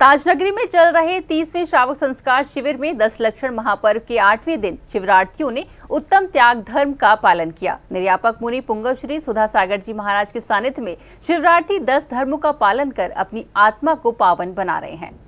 ताजनगरी में चल रहे तीसवें श्रावक संस्कार शिविर में दस लक्षण महापर्व के आठवें दिन शिवरार्थियों ने उत्तम त्याग धर्म का पालन किया। निर्यापक मुनि पुंगव श्री सुधा सागर जी महाराज के सानिध्य में शिवरार्थी दस धर्मों का पालन कर अपनी आत्मा को पावन बना रहे हैं।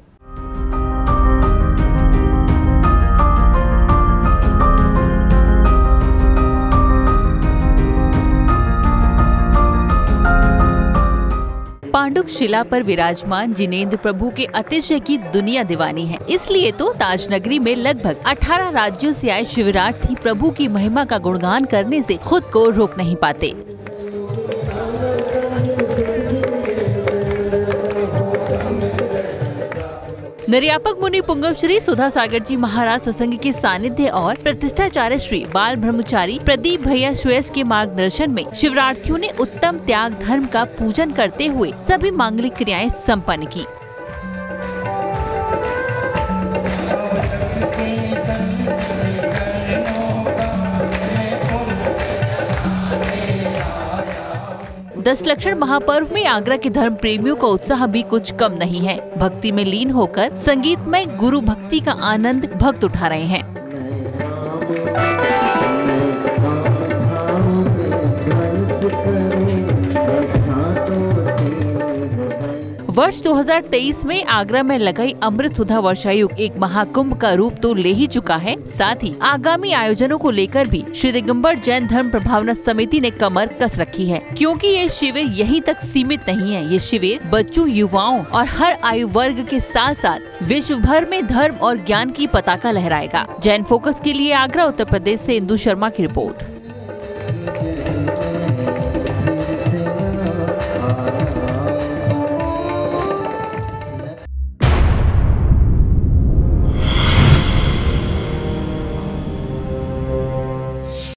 पांडुक शिला पर विराजमान जिनेन्द्र प्रभु के अतिशय की दुनिया दीवानी है। इसलिए तो ताजनगरी में लगभग 18 राज्यों से आए शिवरार्थी प्रभु की महिमा का गुणगान करने से खुद को रोक नहीं पाते। निर्यापक मुनि पुंगम श्री सुधा सागर जी महाराज ससंग के सानिध्य और प्रतिष्ठाचार्य श्री बाल ब्रह्मचारी प्रदीप भैया श्वेस के मार्गदर्शन में शिवरार्थियों ने उत्तम त्याग धर्म का पूजन करते हुए सभी मांगलिक क्रियाएँ संपन्न की। दस लक्षण महापर्व में आगरा के धर्म प्रेमियों का उत्साह भी कुछ कम नहीं है। भक्ति में लीन होकर संगीत में गुरु भक्ति का आनंद भक्त उठा रहे हैं। वर्ष 2023 में आगरा में लगाई अमृत सुधा वर्षायुग एक महाकुंभ का रूप तो ले ही चुका है। साथ ही आगामी आयोजनों को लेकर भी श्री दिगम्बर जैन धर्म प्रभावना समिति ने कमर कस रखी है। क्योंकि ये शिविर यहीं तक सीमित नहीं है। ये शिविर बच्चों, युवाओं और हर आयु वर्ग के साथ साथ विश्व भर में धर्म और ज्ञान की पताका लहराएगा। जैन फोकस के लिए आगरा, उत्तर प्रदेश ऐसी इंदु शर्मा की रिपोर्ट।